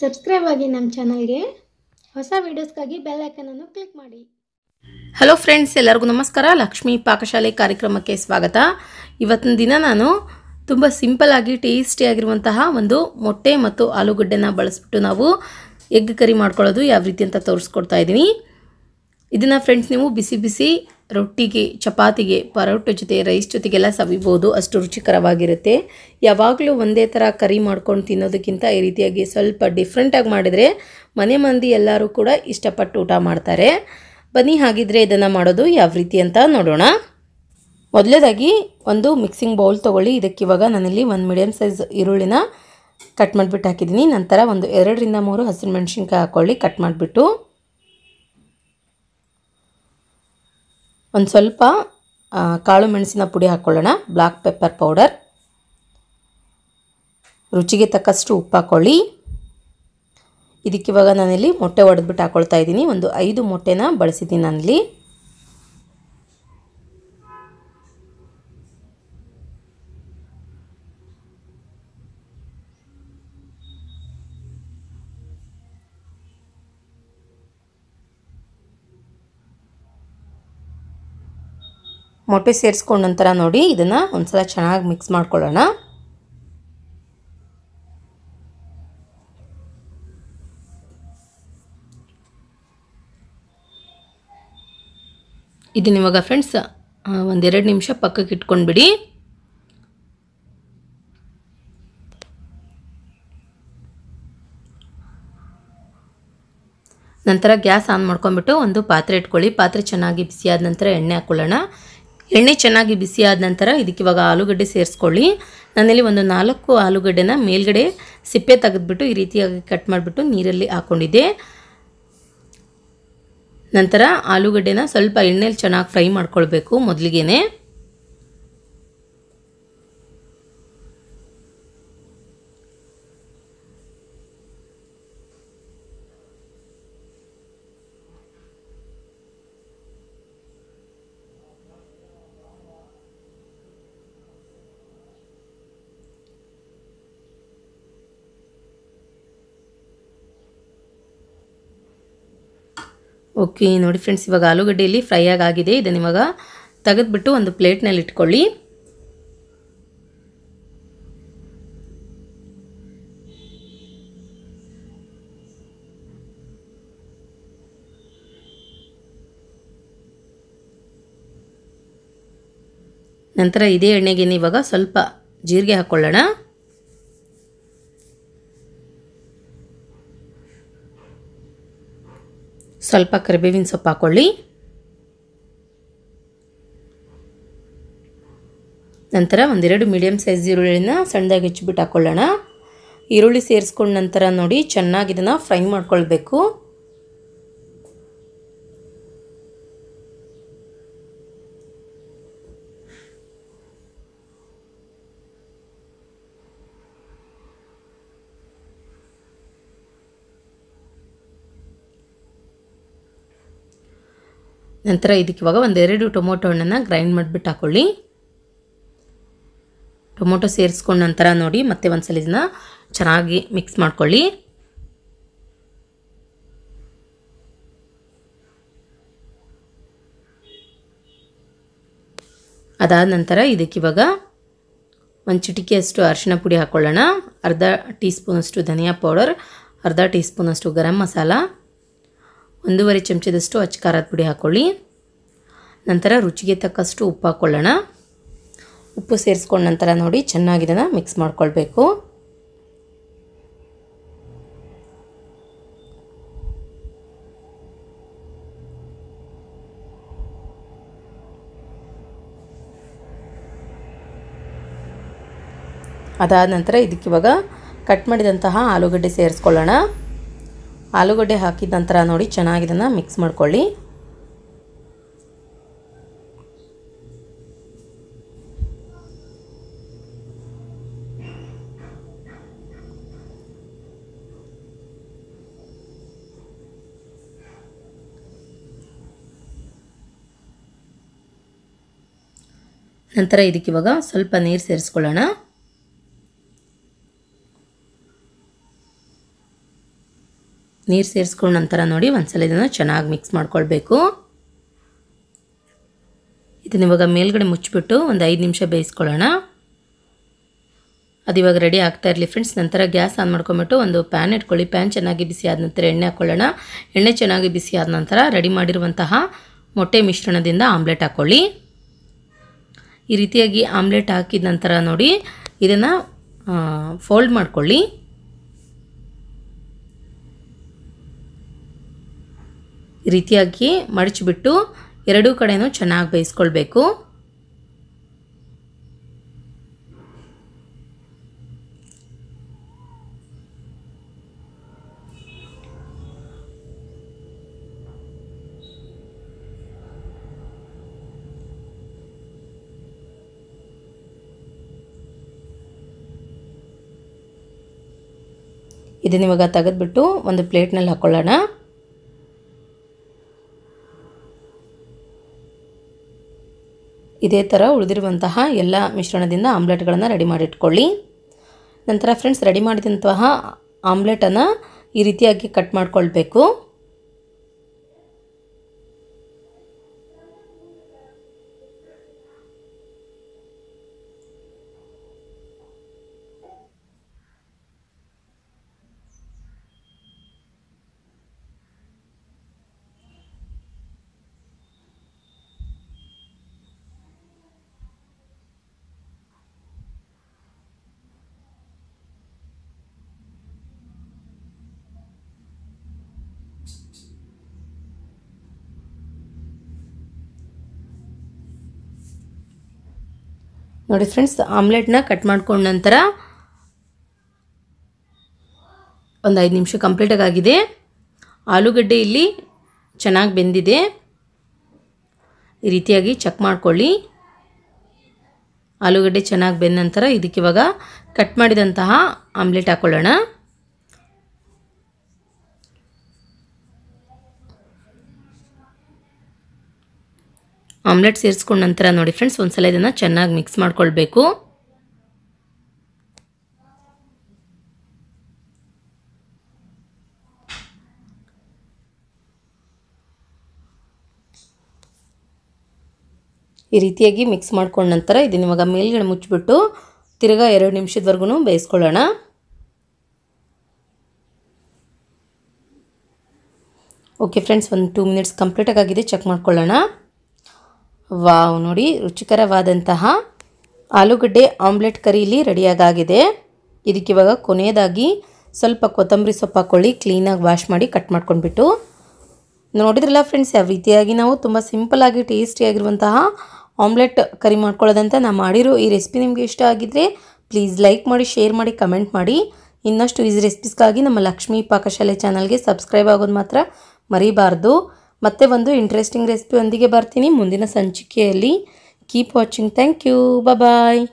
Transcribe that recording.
Subscribe ಆಗಿ ನಮ್ಮ ಚಾನಲ್ಗೆ ಹೊಸ ವೀಡಿಯೋಸ್ಗಾಗಿ ಬೆಲ್ ಐಕನನ್ನು ಕ್ಲಿಕ್ ಮಾಡಿ. ಹಲೋ ಫ್ರೆಂಡ್ಸ್ ಎಲ್ಲರಿಗೂ ನಮಸ್ಕಾರ. ಲಕ್ಷ್ಮೀ ಪಾಕಶಾಲೆ ಕಾರ್ಯಕ್ರಮಕ್ಕೆ ಸ್ವಾಗತ. ಇವತ್ತಿನ ದಿನ ನಾನು ತುಂಬ ಟೇಸ್ಟಿ ಆಗಿರುವಂತಹ ಒಂದು ಮೊಟ್ಟೆ ಮತ್ತು ಆಲೂಗಡ್ಡೆನ ಬಳಸ್ಬಿಟ್ಟು ನಾವು ಎಗ್ ಕರಿ ಮಾಡ್ಕೊಳ್ಳೋದು ಯಾವ ರೀತಿ ಅಂತ ತೋರಿಸ್ಕೊಡ್ತಾ ಇದ್ದೀನಿ. ಇದನ್ನು ಫ್ರೆಂಡ್ಸ್ ನೀವು ಬಿಸಿ ಬಿಸಿ ರೊಟ್ಟಿಗೆ, ಚಪಾತಿಗೆ, ಪರೋಟ ಜೊತೆ ರೈಸ್ ಜೊತೆಗೆಲ್ಲ ಸವಿಬೋದು. ಅಷ್ಟು ರುಚಿಕರವಾಗಿರುತ್ತೆ. ಯಾವಾಗಲೂ ಒಂದೇ ಥರ ಕರಿ ಮಾಡ್ಕೊಂಡು ತಿನ್ನೋದಕ್ಕಿಂತ ಈ ರೀತಿಯಾಗಿ ಸ್ವಲ್ಪ ಡಿಫ್ರೆಂಟಾಗಿ ಮಾಡಿದರೆ ಮನೆ ಮಂದಿ ಎಲ್ಲರೂ ಕೂಡ ಇಷ್ಟಪಟ್ಟು ಊಟ ಮಾಡ್ತಾರೆ. ಬನ್ನಿ, ಹಾಗಿದ್ರೆ ಇದನ್ನು ಮಾಡೋದು ಯಾವ ರೀತಿ ಅಂತ ನೋಡೋಣ. ಮೊದಲೇದಾಗಿ ಒಂದು ಮಿಕ್ಸಿಂಗ್ ಬೌಲ್ ತೊಗೊಳ್ಳಿ. ಇದಕ್ಕೆ ಇವಾಗ ನಾನಿಲ್ಲಿ ಒಂದು ಮೀಡಿಯಮ್ ಸೈಜ್ ಈರುಳ್ಳಿನ ಕಟ್ ಮಾಡಿಬಿಟ್ಟು ಹಾಕಿದ್ದೀನಿ. ನಂತರ ಒಂದು ಎರಡರಿಂದ ಮೂರು ಹಸಿರು ಮೆಣಸಿನ್ಕಾಯಿ ಹಾಕ್ಕೊಳ್ಳಿ ಕಟ್ ಮಾಡಿಬಿಟ್ಟು ಒಂದು ಸ್ವಲ್ಪ ಕಾಳು ಮೆಣಸಿನ ಪುಡಿ ಹಾಕ್ಕೊಳ್ಳೋಣ ಬ್ಲ್ಯಾಕ್ ಪೆಪ್ಪರ್ ಪೌಡರ್ ರುಚಿಗೆ ತಕ್ಕಷ್ಟು ಉಪ್ಪು ಹಾಕ್ಕೊಳ್ಳಿ ಇದಕ್ಕಿವಾಗ ನಾನಿಲ್ಲಿ ಮೊಟ್ಟೆ ಒಡೆದ್ಬಿಟ್ಟು ಹಾಕ್ಕೊಳ್ತಾ ಇದ್ದೀನಿ. ಒಂದು ಐದು ಮೊಟ್ಟೆನ ಬಳಸಿದ್ದೀನಿ ನಾನಿಲ್ಲಿ. ಮೊಟ್ಟೆ ಸೇರಿಸ್ಕೊಂಡ ನಂತರ ನೋಡಿ ಇದನ್ನು ಒಂದ್ಸಲ ಚೆನ್ನಾಗಿ ಮಿಕ್ಸ್ ಮಾಡ್ಕೊಳ್ಳೋಣ. ಇದನ್ನ ಇವಾಗ ಫ್ರೆಂಡ್ಸ್ ಒಂದೆರಡು ನಿಮಿಷ ಪಕ್ಕಕ್ಕೆ ಇಟ್ಕೊಂಡ್ಬಿಡಿ. ನಂತರ ಗ್ಯಾಸ್ ಆನ್ ಮಾಡ್ಕೊಂಬಿಟ್ಟು ಒಂದು ಪಾತ್ರೆ ಇಟ್ಕೊಳ್ಳಿ. ಪಾತ್ರೆ ಚೆನ್ನಾಗಿ ಬಿಸಿಯಾದ ನಂತರ ಎಣ್ಣೆ ಹಾಕ್ಕೊಳ್ಳೋಣ ಎಣ್ಣೆ ಚೆನ್ನಾಗಿ ಬಿಸಿ ಆದ ನಂತರ ಇದಕ್ಕೆ ಇವಾಗ ಆಲೂಗಡ್ಡೆ ಸೇರಿಸ್ಕೊಳ್ಳಿ. ನಾನಿಲ್ಲಿ ಒಂದು ನಾಲ್ಕು ಆಲೂಗಡ್ಡೆನ ಮೇಲ್ಗಡೆ ಸಿಪ್ಪೆ ತೆಗೆದ್ಬಿಟ್ಟು ಈ ರೀತಿಯಾಗಿ ಕಟ್ ಮಾಡಿಬಿಟ್ಟು ನೀರಲ್ಲಿ ಹಾಕ್ಕೊಂಡಿದ್ದೆ ನಂತರ ಆಲೂಗಡ್ಡೆನ ಸ್ವಲ್ಪ ಎಣ್ಣೆಲಿ ಚೆನ್ನಾಗಿ ಫ್ರೈ ಮಾಡ್ಕೊಳ್ಬೇಕು ಮೊದಲಿಗೆನೆ. ಓಕೆ, ನೋಡಿ ಫ್ರೆಂಡ್ಸ್ ಇವಾಗ ಆಲೂಗಡ್ಡೆಯಲ್ಲಿ ಫ್ರೈ ಆಗಿದೆ ಇದನ್ನು ಇವಾಗ ತೆಗೆದುಬಿಟ್ಟು ಒಂದು ಪ್ಲೇಟ್ನಲ್ಲಿ ಇಟ್ಕೊಳ್ಳಿ. ನಂತರ ಇದೇ ಎಣ್ಣೆಗೆ ಇವಾಗ ಸ್ವಲ್ಪ ಜೀರಿಗೆ ಹಾಕ್ಕೊಳ್ಳೋಣ ಸ್ವಲ್ಪ ಕರಿಬೇವಿನ ಸೊಪ್ಪು ಹಾಕ್ಕೊಳ್ಳಿ ನಂತರ ಒಂದೆರಡು ಮೀಡಿಯಮ್ ಸೈಜ್ ಈರುಳ್ಳಿನ ಸಣ್ಣದಾಗಿ ಹೆಚ್ಚಿಬಿಟ್ಟು ಹಾಕ್ಕೊಳ್ಳೋಣ ಈರುಳ್ಳಿ ಸೇರಿಸ್ಕೊಂಡ ನಂತರ ನೋಡಿ ಚೆನ್ನಾಗಿ ಇದನ್ನು ಫ್ರೈ ಮಾಡ್ಕೊಳ್ಬೇಕು. ನಂತರ ಇದಕ್ಕೆ ಇವಾಗ ಒಂದೆರಡು ಟೊಮೊಟೊ ಹಣ್ಣನ್ನು ಗ್ರೈಂಡ್ ಮಾಡಿಬಿಟ್ಟು ಹಾಕ್ಕೊಳ್ಳಿ ಟೊಮೊಟೊ ಸೇರಿಸ್ಕೊಂಡ ನಂತರ ನೋಡಿ ಮತ್ತೆ ಒಂದ್ಸಲ ಇದನ್ನ ಚೆನ್ನಾಗಿ ಮಿಕ್ಸ್ ಮಾಡ್ಕೊಳ್ಳಿ. ಅದಾದ ನಂತರ ಇದಕ್ಕೆ ಇವಾಗ ಒಂದು ಚಿಟಿಕೆಯಷ್ಟು ಅರಿಶಿನ ಪುಡಿ ಹಾಕ್ಕೊಳ್ಳೋಣ ಅರ್ಧ ಟೀ ಸ್ಪೂನಷ್ಟು ಧನಿಯಾ ಪೌಡರ್, ಅರ್ಧ ಟೀ ಸ್ಪೂನಷ್ಟು ಗರಂ ಮಸಾಲ. ಒಂದೂವರೆ ಚಮಚದಷ್ಟು ಅಚ್ಚ ಖಾರದ ಪುಡಿ ಹಾಕ್ಕೊಳ್ಳಿ ನಂತರ ರುಚಿಗೆ ತಕ್ಕಷ್ಟು ಉಪ್ಪು ಹಾಕ್ಕೊಳ್ಳೋಣ ಉಪ್ಪು ಸೇರಿಸ್ಕೊಂಡ ನಂತರ ನೋಡಿ ಚೆನ್ನಾಗಿ ಇದನ್ನು ಮಿಕ್ಸ್ ಮಾಡ್ಕೊಳ್ಬೇಕು. ಅದಾದ ನಂತರ ಇದಕ್ಕೆ ಇವಾಗ ಕಟ್ ಮಾಡಿದಂತಹ ಆಲೂಗಡ್ಡೆ ಸೇರಿಸ್ಕೊಳ್ಳೋಣ. ಆಲೂಗಡ್ಡೆ ಹಾಕಿದ ನಂತರ ನೋಡಿ ಚೆನ್ನಾಗಿ ಇದನ್ನು ಮಿಕ್ಸ್ ಮಾಡ್ಕೊಳ್ಳಿ. ನಂತರ ಇದಕ್ಕೆ ಇವಾಗ ಸ್ವಲ್ಪ ನೀರು ಸೇರಿಸ್ಕೊಳ್ಳೋಣ. ನೀರು ಸೇರಿಸ್ಕೊಂಡು ನಂತರ ನೋಡಿ ಒಂದ್ಸಲ ಇದನ್ನು ಚೆನ್ನಾಗಿ ಮಿಕ್ಸ್ ಮಾಡ್ಕೊಳ್ಬೇಕು. ಇದನ್ನು ಇವಾಗ ಮೇಲ್ಗಡೆ ಮುಚ್ಚಿಬಿಟ್ಟು ಒಂದು ಐದು ನಿಮಿಷ ಬೇಯಿಸ್ಕೊಳ್ಳೋಣ. ಅದು ಇವಾಗ ರೆಡಿ ಆಗ್ತಾ ಇರಲಿ ಫ್ರೆಂಡ್ಸ್ ನಂತರ ಗ್ಯಾಸ್ ಆನ್ ಮಾಡ್ಕೊಂಬಿಟ್ಟು ಒಂದು ಪ್ಯಾನ್ ಇಟ್ಕೊಳ್ಳಿ. ಪ್ಯಾನ್ ಚೆನ್ನಾಗಿ ಬಿಸಿ ಆದ ನಂತರ ಎಣ್ಣೆ ಹಾಕ್ಕೊಳ್ಳೋಣ ಎಣ್ಣೆ ಚೆನ್ನಾಗಿ ಬಿಸಿ ಆದ ನಂತರ ರೆಡಿ ಮಾಡಿರುವಂತಹ ಮೊಟ್ಟೆ ಮಿಶ್ರಣದಿಂದ ಆಮ್ಲೆಟ್ ಹಾಕ್ಕೊಳ್ಳಿ ಈ ರೀತಿಯಾಗಿ ಆಮ್ಲೆಟ್ ಹಾಕಿದ ನಂತರ ನೋಡಿ ಇದನ್ನು ಫೋಲ್ಡ್ ಮಾಡ್ಕೊಳ್ಳಿ. ರೀತಿಯಾಗಿ ಮಡಚಿಬಿಟ್ಟು ಎರಡೂ ಕಡೆಯೂ ಚೆನ್ನಾಗಿ ಬೇಯಿಸ್ಕೊಳ್ಬೇಕು. ಇದನ್ನ ಇವಾಗ ತೆಗೆದ್ಬಿಟ್ಟು ಒಂದು ಪ್ಲೇಟ್ನಲ್ಲಿ ಹಾಕ್ಕೊಳ್ಳೋಣ ಇದೇ ಥರ ಉಳಿದಿರುವಂತಹ ಎಲ್ಲ ಮಿಶ್ರಣದಿಂದ ಆಮ್ಲೆಟ್ಗಳನ್ನು ರೆಡಿ ಮಾಡಿಟ್ಕೊಳ್ಳಿ. ನಂತರ ಫ್ರೆಂಡ್ಸ್ ರೆಡಿ ಮಾಡಿದಂತಹ ಆಮ್ಲೆಟನ್ನು ಈ ರೀತಿಯಾಗಿ ಕಟ್ ಮಾಡ್ಕೊಳ್ಬೇಕು. ನೋಡಿ ಫ್ರೆಂಡ್ಸ್ ಆಮ್ಲೆಟ್ನ ಕಟ್ ಮಾಡ್ಕೊಂಡ ನಂತರ ಒಂದು ಐದು ನಿಮಿಷ ಕಂಪ್ಲೀಟಾಗಿ ಆಗಿದೆ ಆಲೂಗಡ್ಡೆ ಇಲ್ಲಿ ಚೆನ್ನಾಗಿ ಬೆಂದಿದೆ. ಈ ರೀತಿಯಾಗಿ ಚೆಕ್ ಮಾಡ್ಕೊಳ್ಳಿ. ಆಲೂಗಡ್ಡೆ ಚೆನ್ನಾಗಿ ಬೆಂದ ನಂತರ ಇದಕ್ಕೆ ಇವಾಗ ಕಟ್ ಮಾಡಿದಂತಹ ಆಮ್ಲೆಟ್ ಹಾಕ್ಕೊಳ್ಳೋಣ ಆಮ್ಲೆಟ್ ಸೇರಿಸ್ಕೊಂಡ ನಂತರ ನೋಡಿ ಫ್ರೆಂಡ್ಸ್ ಒಂದ್ಸಲ ಇದನ್ನು ಚೆನ್ನಾಗಿ ಮಿಕ್ಸ್ ಮಾಡ್ಕೊಳ್ಬೇಕು. ಈ ರೀತಿಯಾಗಿ ಮಿಕ್ಸ್ ಮಾಡ್ಕೊಂಡ ನಂತರ ಇದನ್ನ ಇವಾಗ ಮೇಲ್ಗಡೆ ಮುಚ್ಚಿಬಿಟ್ಟು ತಿರ್ಗಾ ಎರಡು ನಿಮಿಷದವರೆಗೂ ಬೇಯಿಸ್ಕೊಳ್ಳೋಣ. ಓಕೆ ಫ್ರೆಂಡ್ಸ್ ಒಂದು ಟೂ ಮಿನಿಟ್ಸ್ ಕಂಪ್ಲೀಟಾಗಿ ಆಗಿದೆ ಚೆಕ್ ಮಾಡ್ಕೊಳ್ಳೋಣ. ವಾವ್, ನೋಡಿ, ರುಚಿಕರವಾದಂತಹ ಆಲೂಗಡ್ಡೆ ಆಮ್ಲೆಟ್ ಕರಿ ಇಲ್ಲಿ ರೆಡಿಯಾಗಾಗಿದೆ. ಇದಕ್ಕೆ ಇವಾಗ ಕೊನೆಯದಾಗಿ ಸ್ವಲ್ಪ ಕೊತ್ತಂಬರಿ ಸೊಪ್ಪು ಹಾಕ್ಕೊಳ್ಳಿ ಕ್ಲೀನಾಗಿ ವಾಶ್ ಮಾಡಿ, ಕಟ್ ಮಾಡ್ಕೊಂಡ್ಬಿಟ್ಟು. ನೋಡಿದ್ರಲ್ಲ ಫ್ರೆಂಡ್ಸ್, ಯಾವ ರೀತಿಯಾಗಿ ನಾವು ತುಂಬ ಸಿಂಪಲಾಗಿ ಟೇಸ್ಟಿಯಾಗಿರುವಂತಹ ಆಮ್ಲೆಟ್ ಕರಿ ಮಾಡ್ಕೊಳ್ಳೋದಂತ ನಾನು ಮಾಡಿರೋ ಈ ರೆಸಿಪಿ ನಿಮಗೆ ಇಷ್ಟ ಆಗಿದ್ದರೆ ಪ್ಲೀಸ್ ಲೈಕ್ ಮಾಡಿ, ಶೇರ್ ಮಾಡಿ, ಕಮೆಂಟ್ ಮಾಡಿ. ಇನ್ನಷ್ಟು ಈಸಿ ರೆಸಿಪೀಸ್ಗಾಗಿ ನಮ್ಮ ಲಕ್ಷ್ಮೀ ಪಾಕಶಾಲೆ ಚಾನಲ್ಗೆ ಸಬ್ಸ್ಕ್ರೈಬ್ ಆಗೋದು ಮಾತ್ರ ಮರಿಬಾರ್ದು. ಮತ್ತೆ ಒಂದು ಇಂಟ್ರೆಸ್ಟಿಂಗ್ ರೆಸಿಪಿಯೊಂದಿಗೆ ಬರ್ತೀನಿ. ಮುಂದಿನ ಸಂಚಿಕೆಯಲ್ಲಿ. Keep watching thank you bye